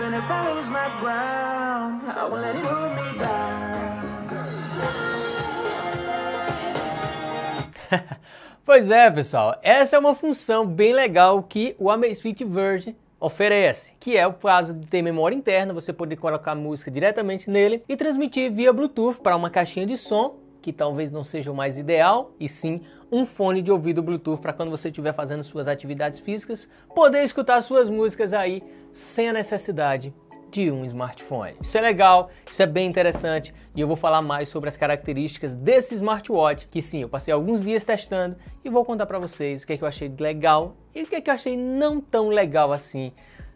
Even if I lose my ground, I won't let it hold me down. pois é, pessoal, essa é uma função bem legal que o Amazfit Verge oferece, que é o caso de ter memória interna, você poder colocar música diretamente nele e transmitir via Bluetooth para uma caixinha de som, que talvez não seja o mais ideal, e sim um fone de ouvido Bluetooth para quando você estiver fazendo suas atividades físicas, poder escutar suas músicas aí sem a necessidade de um smartphone. Isso é legal, isso é bem interessante e eu vou falar mais sobre as características desse smartwatch, que sim, eu passei alguns dias testando e vou contar para vocês o que, é que eu achei legal e o que, é que eu achei não tão legal assim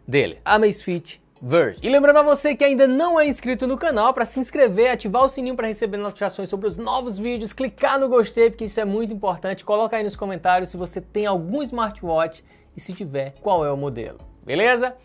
dele. A Amazfit Verge. E lembrando a você que ainda não é inscrito no canal, para se inscrever, ativar o sininho para receber notificações sobre os novos vídeos, clicar no gostei, porque isso é muito importante. Coloca aí nos comentários se você tem algum smartwatch e se tiver, qual é o modelo. Beleza?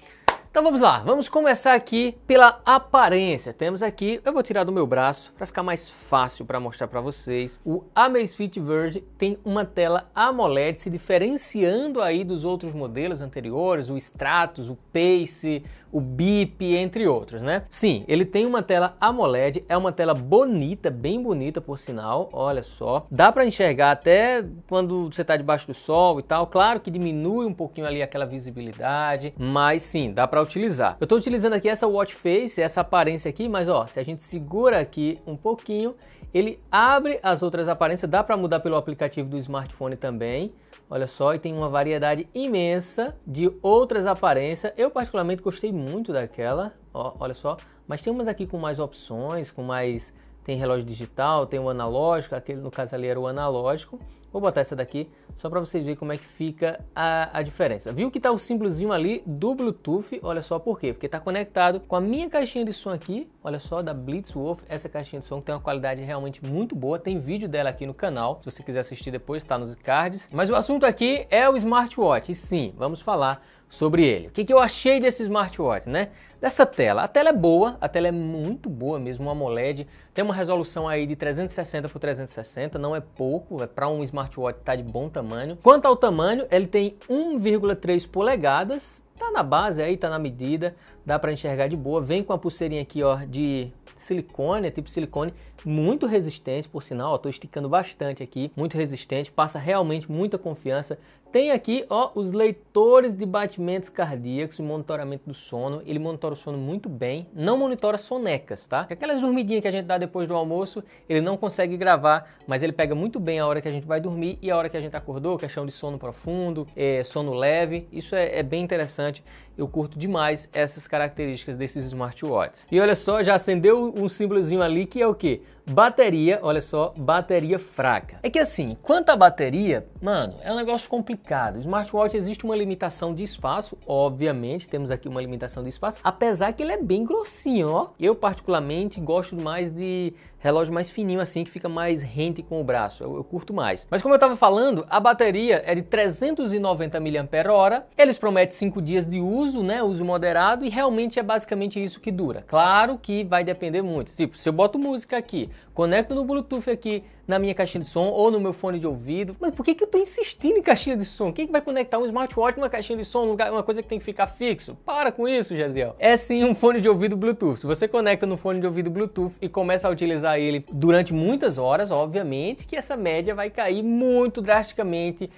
Então vamos lá, vamos começar aqui pela aparência. Temos aqui, eu vou tirar do meu braço para ficar mais fácil para mostrar para vocês. O Amazfit Verge tem uma tela AMOLED se diferenciando aí dos outros modelos anteriores, o Stratus, o Pace, o BIP, entre outros, né? Sim, ele tem uma tela AMOLED, é uma tela bonita, bem bonita por sinal, olha só. Dá para enxergar até quando você está debaixo do sol e tal. Claro que diminui um pouquinho ali aquela visibilidade, mas sim, dá para utilizar. Eu estou utilizando aqui essa watch face, essa aparência aqui, mas ó, se a gente segura aqui um pouquinho, ele abre as outras aparências, dá para mudar pelo aplicativo do smartphone também. Olha só, e tem uma variedade imensa de outras aparências. Eu particularmente gostei muito daquela, ó, olha só. Mas tem umas aqui com mais opções, com mais... Tem relógio digital, tem o analógico, aquele no caso ali era o analógico. Vou botar essa daqui só para vocês verem como é que fica a, a diferença. Viu que está o símbolozinho ali do Bluetooth? Olha só por quê? Porque está conectado com a minha caixinha de som aqui, olha só, da Blitzwolf. Essa caixinha de som tem uma qualidade realmente muito boa. Tem vídeo dela aqui no canal, se você quiser assistir depois, está nos cards. Mas o assunto aqui é o smartwatch. E sim, vamos falar sobre ele. O que, que eu achei desse smartwatch, né? Dessa tela. A tela é boa, a tela é muito boa mesmo, uma AMOLED. Tem uma resolução aí de 360 por 360, não é pouco, é para um smartwatch tá de bom tamanho. Quanto ao tamanho, ele tem 1,3 polegadas, tá na base aí, tá na medida, dá para enxergar de boa. Vem com a pulseirinha aqui, ó, de silicone, é tipo silicone, muito resistente, por sinal, estou esticando bastante aqui, muito resistente, passa realmente muita confiança. Tem aqui, ó, os leitores de batimentos cardíacos e monitoramento do sono. Ele monitora o sono muito bem, não monitora sonecas, tá? Aquelas dormidinhas que a gente dá depois do almoço, ele não consegue gravar, mas ele pega muito bem a hora que a gente vai dormir e a hora que a gente acordou, questão de sono profundo, é, sono leve. Isso é, é bem interessante. Eu curto demais essas características desses smartwatches. E olha só, já acendeu um símbolozinho ali que é o que? Bateria, olha só, bateria fraca. É que assim, quanto à bateria, mano, é um negócio complicado. O smartwatch existe uma limitação de espaço, obviamente, temos aqui uma limitação de espaço, apesar que ele é bem grossinho, ó. Eu particularmente gosto mais de relógio mais fininho assim, que fica mais rente com o braço. Eu, eu curto mais. Mas como eu estava falando, a bateria é de 390 mAh. Eles prometem 5 dias de uso, né? Uso moderado, e realmente é basicamente isso que dura. Claro que vai depender muito. Tipo, se eu boto música aqui, conecto no Bluetooth aqui na minha caixinha de som ou no meu fone de ouvido. Mas por que, que eu estou insistindo em caixinha de som? Quem que vai conectar um smartwatch numa caixinha de som, uma coisa que tem que ficar fixo? Para com isso, Jaziel. É sim um fone de ouvido Bluetooth. Se você conecta no fone de ouvido Bluetooth e começa a utilizar ele durante muitas horas, obviamente que essa média vai cair muito drasticamente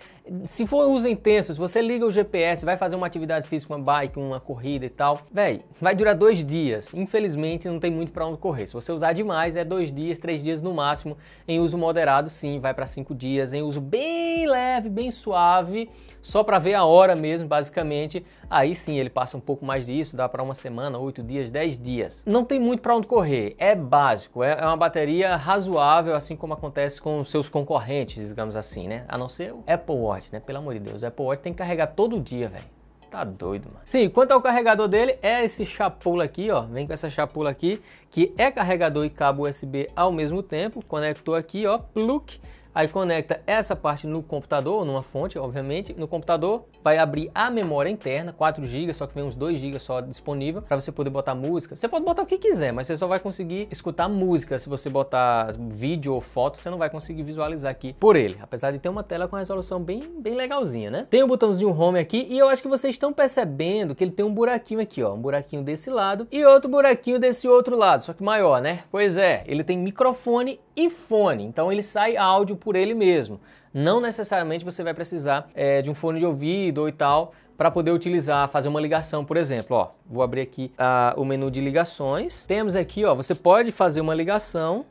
se for uso intenso, se você liga o GPS, vai fazer uma atividade física, uma bike, uma corrida e tal, véi, vai durar dois dias. Infelizmente não tem muito para onde correr. Se você usar demais, é dois dias, três dias no máximo. Em uso moderado, sim, vai para cinco dias. Em uso bem leve, bem suave, só para ver a hora mesmo, basicamente. Aí sim ele passa um pouco mais disso, dá para uma semana, oito dias, dez dias. Não tem muito para onde correr. É básico, é, é uma bateria razoável, assim como acontece com seus concorrentes, digamos assim, né? A não ser o Apple Watch né? Pelo amor de Deus, o Apple Watch tem que carregar todo dia, velho. Tá doido, mano. Sim, quanto ao carregador dele, é esse chapula aqui, ó. Vem com essa chapula aqui, que é carregador e cabo USB ao mesmo tempo. Conectou aqui, ó, plug. Aí conecta essa parte no computador, numa fonte, obviamente, no computador, vai abrir a memória interna, 4 GB, só que vem uns 2 GB só disponível para você poder botar música. Você pode botar o que quiser, mas você só vai conseguir escutar música. Se você botar vídeo ou foto, você não vai conseguir visualizar aqui por ele, apesar de ter uma tela com resolução bem, bem legalzinha, né? Tem o botãozinho home aqui e eu acho que vocês estão percebendo que ele tem um buraquinho aqui, ó, um buraquinho desse lado e outro buraquinho desse outro lado, só que maior, né? Pois é, ele tem microfone e fone, então ele sai áudio por ele mesmo. Não necessariamente você vai precisar é, de um fone de ouvido ou e tal para poder utilizar, fazer uma ligação, por exemplo. Ó, vou abrir aqui uh, o menu de ligações. Temos aqui, ó, você pode fazer uma ligação.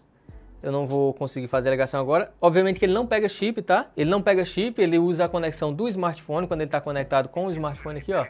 Eu não vou conseguir fazer a ligação agora. Obviamente que ele não pega chip, tá? Ele não pega chip, ele usa a conexão do smartphone quando ele está conectado com o smartphone aqui, ó.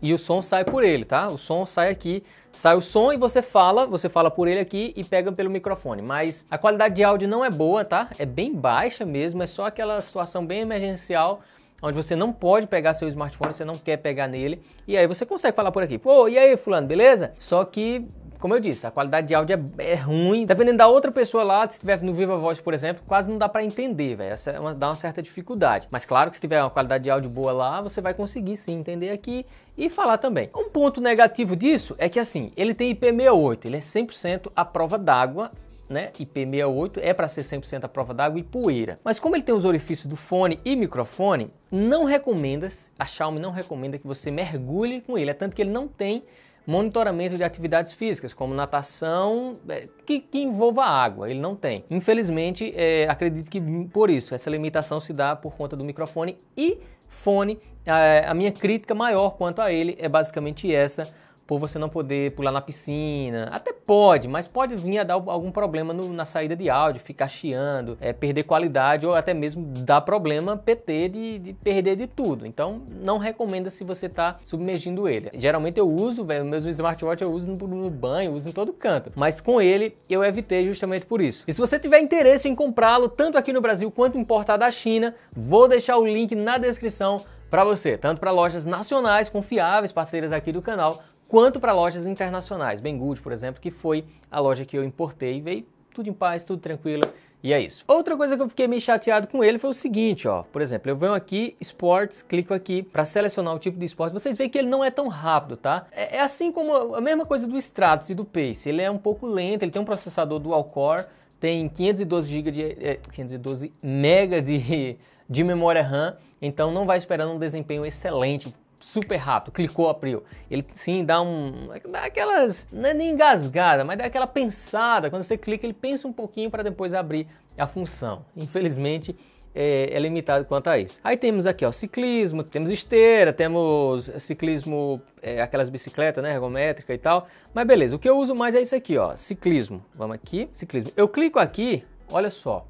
E o som sai por ele, tá? O som sai aqui Sai o som e você fala, você fala por ele aqui e pega pelo microfone. Mas a qualidade de áudio não é boa, tá? É bem baixa mesmo, é só aquela situação bem emergencial onde você não pode pegar seu smartphone, você não quer pegar nele, e aí você consegue falar por aqui. Pô, e aí, fulano, beleza? Só que como eu disse, a qualidade de áudio é, é, ruim. Dependendo da outra pessoa lá, se estiver no Viva Voz, por exemplo, quase não dá para entender, velho. É dá uma certa dificuldade. Mas claro que se tiver uma qualidade de áudio boa lá, você vai conseguir sim entender aqui e falar também. Um ponto negativo disso é que assim, ele tem IP68, ele é 100% à prova d'água né, IP68 é para ser 100% à prova d'água e poeira. Mas como ele tem os orifícios do fone e microfone, não recomenda, a Xiaomi não recomenda que você mergulhe com ele, é tanto que ele não tem monitoramento de atividades físicas, como natação, é, que, que envolva água. Ele não tem. Infelizmente, é, acredito que por isso, essa limitação se dá por conta do microfone e fone. A, a minha crítica maior quanto a ele é basicamente essa por você não poder pular na piscina. Até pode, mas pode vir a dar algum problema no, na saída de áudio, ficar chiando, é, perder qualidade ou até mesmo dar problema PT de, de perder de tudo. Então não recomenda se você está submergindo ele. Geralmente eu uso, véio, meus smartwatch eu uso no, no banho, uso em todo canto. Mas com ele eu evitei justamente por isso. E se você tiver interesse em comprá-lo, tanto aqui no Brasil quanto importar da China, vou deixar o link na descrição para você, tanto para lojas nacionais confiáveis, parceiras aqui do canal, quanto para lojas internacionais. Banggood, por exemplo, que foi a loja que eu importei, veio tudo em paz, tudo tranquilo. E é isso. Outra coisa que eu fiquei meio chateado com ele foi o seguinte, ó. Por exemplo, eu venho aqui, Sports, clico aqui para selecionar o tipo de esporte. Vocês veem que ele não é tão rápido, tá? É, é, assim como a mesma coisa do Stratos e do Pace. Ele é um pouco lento, ele tem um processador dual core, tem 512 GB de é, 512 MB de, de memória RAM, então não vai esperando um desempenho excelente super rápido, clicou, abriu. Ele sim dá um. dá aquelas. não é nem engasgada, mas dá aquela pensada. Quando você clica, ele pensa um pouquinho para depois abrir a função. Infelizmente. É, é, limitado quanto a isso. Aí temos aqui, ó, ciclismo, temos esteira, temos ciclismo, é, aquelas bicicletas, né, ergométrica e tal. Mas beleza, o que eu uso mais é isso aqui, ó, ciclismo. Vamos aqui, ciclismo. Eu clico aqui, olha só,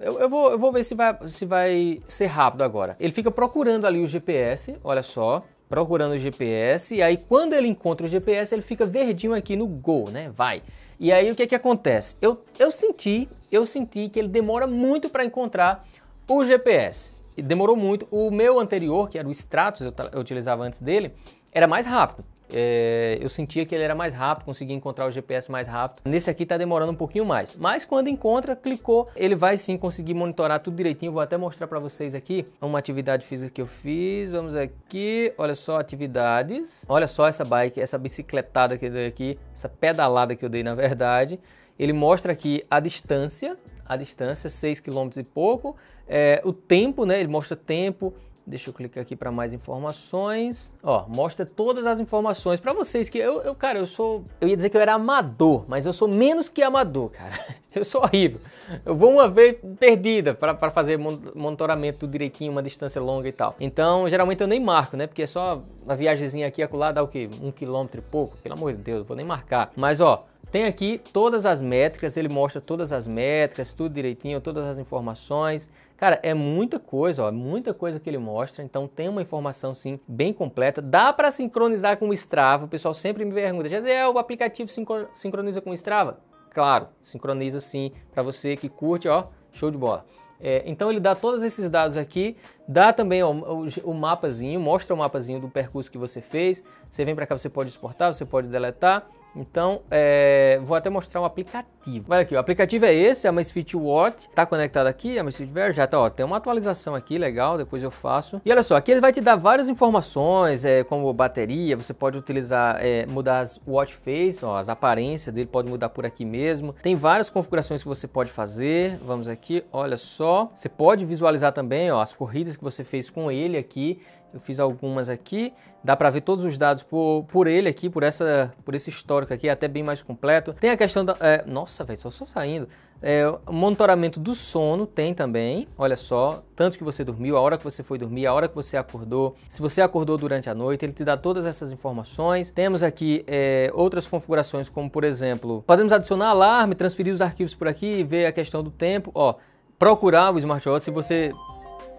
eu, eu, vou, eu vou ver se vai, se vai ser rápido agora. Ele fica procurando ali o GPS, olha só, procurando o GPS, e aí quando ele encontra o GPS, ele fica verdinho aqui no Go, né? Vai. E aí o que que acontece? Eu, eu senti, eu senti que ele demora muito para encontrar o GPS. Demorou muito. O meu anterior, que era o Stratos, eu, eu utilizava antes dele, era mais rápido é, eu sentia que ele era mais rápido, conseguia encontrar o GPS mais rápido. Nesse aqui está demorando um pouquinho mais, mas quando encontra, clicou, ele vai sim conseguir monitorar tudo direitinho. Vou até mostrar para vocês aqui uma atividade física que eu fiz. Vamos aqui, olha só atividades. Olha só essa bike, essa bicicletada que eu dei aqui, essa pedalada que eu dei na verdade. Ele mostra aqui a distância, a distância, 6 km e pouco, é, o tempo, né? Ele mostra tempo, Deixa eu clicar aqui para mais informações. Ó, mostra todas as informações para vocês que eu, eu, cara, eu sou, eu ia dizer que eu era amador, mas eu sou menos que amador, cara. Eu sou horrível. Eu vou uma vez perdida para fazer monitoramento direitinho, uma distância longa e tal. Então, geralmente eu nem marco, né? Porque é só uma viagemzinha aqui acolá dá o quê? Um quilômetro e pouco. Pelo amor de Deus, eu vou nem marcar. Mas ó, tem aqui todas as métricas, ele mostra todas as métricas, tudo direitinho, todas as informações. Cara, é muita coisa, ó, muita coisa que ele mostra, então tem uma informação sim bem completa. Dá para sincronizar com o Strava. O pessoal sempre me pergunta: "Jaziel, o aplicativo sincroniza com o Strava?" Claro, sincroniza sim, para você que curte, ó, show de bola. É, então ele dá todos esses dados aqui Dá também ó, o, o mapazinho, mostra o mapazinho do percurso que você fez. Você vem para cá, você pode exportar, você pode deletar. Então, é, vou até mostrar um aplicativo. Olha aqui, o aplicativo é esse, é a Amazfit Watch. Tá conectado aqui, a Amazfit Wear, já tá, ó, tem uma atualização aqui, legal, depois eu faço. E olha só, aqui ele vai te dar várias informações, é, como bateria, você pode utilizar, é, mudar as watch face, ó, as aparências dele, pode mudar por aqui mesmo. Tem várias configurações que você pode fazer, vamos aqui, olha só. Você pode visualizar também, ó, as corridas que você fez com ele aqui. Eu fiz algumas aqui, dá para ver todos os dados por, por ele aqui, por, essa, por esse histórico aqui, até bem mais completo. Tem a questão da... É, nossa, velho, só, só saindo. É, monitoramento do sono tem também, olha só, tanto que você dormiu, a hora que você foi dormir, a hora que você acordou, se você acordou durante a noite, ele te dá todas essas informações. Temos aqui é, outras configurações, como por exemplo, podemos adicionar alarme, transferir os arquivos por aqui, ver a questão do tempo, ó, procurar o smartwatch se você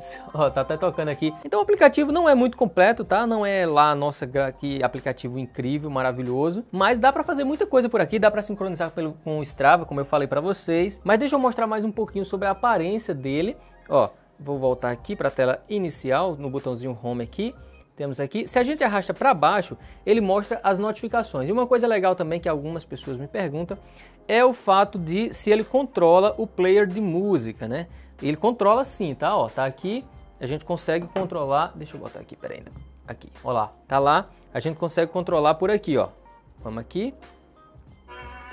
Ó, tá até tocando aqui. Então o aplicativo não é muito completo, tá? Não é lá, nossa, que aplicativo incrível, maravilhoso. Mas dá para fazer muita coisa por aqui, dá para sincronizar pelo, com o Strava, como eu falei para vocês. Mas deixa eu mostrar mais um pouquinho sobre a aparência dele. Ó, vou voltar aqui para a tela inicial, no botãozinho Home aqui. Temos aqui, se a gente arrasta para baixo, ele mostra as notificações. E uma coisa legal também que algumas pessoas me perguntam é o fato de se ele controla o player de música, né? Ele controla sim, tá? Ó, tá aqui, a gente consegue controlar. Deixa eu botar aqui, peraí. Aqui, ó lá, tá lá. A gente consegue controlar por aqui, ó. Vamos aqui.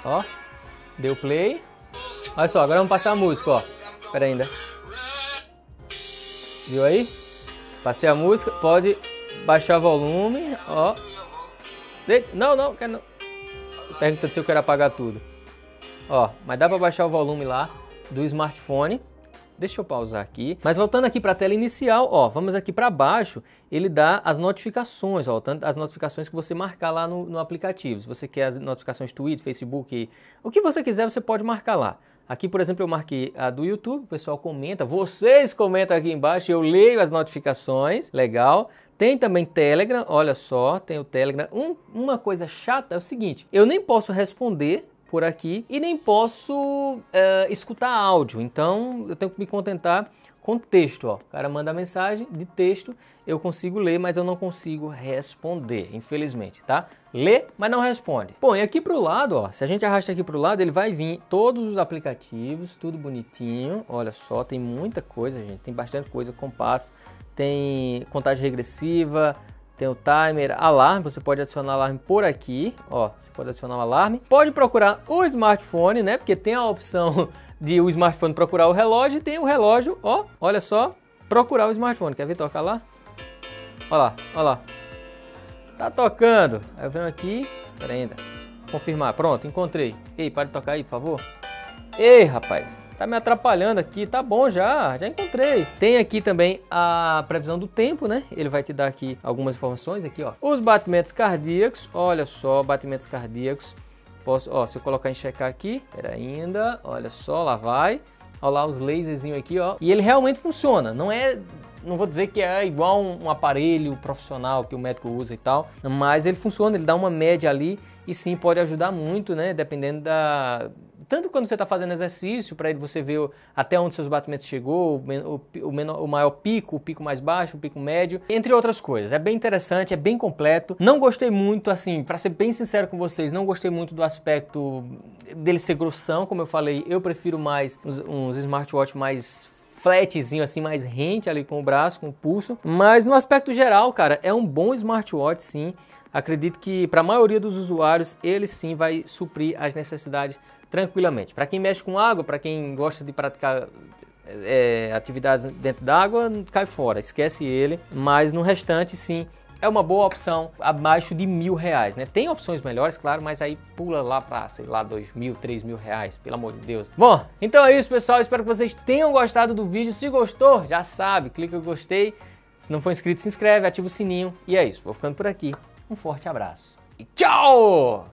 Ó, deu play. Olha só, agora vamos passar a música, ó. Pera ainda. Viu aí? Passei a música, pode baixar volume, ó. Não, não, quero não. Pergunta se eu quero apagar tudo. Ó, mas dá para baixar o volume lá do smartphone. Deixa eu pausar aqui. Mas voltando aqui para a tela inicial, ó, vamos aqui para baixo, ele dá as notificações, ó, as notificações que você marcar lá no, no aplicativo. Se você quer as notificações Twitter, Facebook, o que você quiser, você pode marcar lá. Aqui, por exemplo, eu marquei a do YouTube, o pessoal comenta, vocês comentam aqui embaixo, eu leio as notificações, legal. Tem também Telegram, olha só, tem o Telegram. Um, uma coisa chata é o seguinte, eu nem posso responder por aqui e nem posso uh, escutar áudio, então eu tenho que me contentar com texto. Ó. O cara manda mensagem de texto, eu consigo ler, mas eu não consigo responder, infelizmente, tá? Lê, mas não responde. Bom, e aqui pro lado, ó, se a gente arrasta aqui pro lado, ele vai vir todos os aplicativos, tudo bonitinho. Olha só, tem muita coisa, gente, tem bastante coisa, compasso, tem contagem regressiva, tem o timer, alarme, você pode adicionar alarme por aqui, ó, você pode adicionar um alarme. Pode procurar o smartphone, né? Porque tem a opção de o smartphone procurar o relógio e tem o relógio, ó, olha só, procurar o smartphone. Quer ver tocar lá? Olha lá, olha lá. Tá tocando. Aí eu venho aqui, pera ainda. Confirmar, pronto, encontrei. Ei, para de tocar aí, por favor. Ei, rapaz. Tá me atrapalhando aqui, tá bom já, já encontrei. Tem aqui também a previsão do tempo, né? Ele vai te dar aqui algumas informações aqui, ó. Os batimentos cardíacos, olha só, batimentos cardíacos. Posso, ó, se eu colocar em checar aqui, pera ainda, olha só, lá vai. Olha lá os laserzinhos aqui, ó. E ele realmente funciona, não é não vou dizer que é igual um, aparelho profissional que o médico usa e tal, mas ele funciona, ele dá uma média ali e sim pode ajudar muito, né? Dependendo da, tanto quando você está fazendo exercício, para você ver até onde seus batimentos chegou, o, menor, o maior pico, o pico mais baixo, o pico médio, entre outras coisas. É bem interessante, é bem completo. Não gostei muito, assim, para ser bem sincero com vocês, não gostei muito do aspecto dele ser grossão, como eu falei, eu prefiro mais uns, uns smartwatch mais flatzinho assim, mais rente ali com o braço, com o pulso. Mas no aspecto geral, cara, é um bom smartwatch sim. Acredito que para a maioria dos usuários ele sim vai suprir as necessidades tranquilamente. Para quem mexe com água, para quem gosta de praticar é, atividades dentro d'água, cai fora, esquece ele. Mas no restante, sim, é uma boa opção abaixo de mil reais, né? Tem opções melhores, claro, mas aí pula lá para, sei lá, dois mil, três mil reais, pelo amor de Deus. Bom, então é isso, pessoal. Espero que vocês tenham gostado do vídeo. Se gostou, já sabe, clica em gostei. Se não for inscrito, se inscreve, ativa o sininho. E é isso, vou ficando por aqui. Um forte abraço e tchau!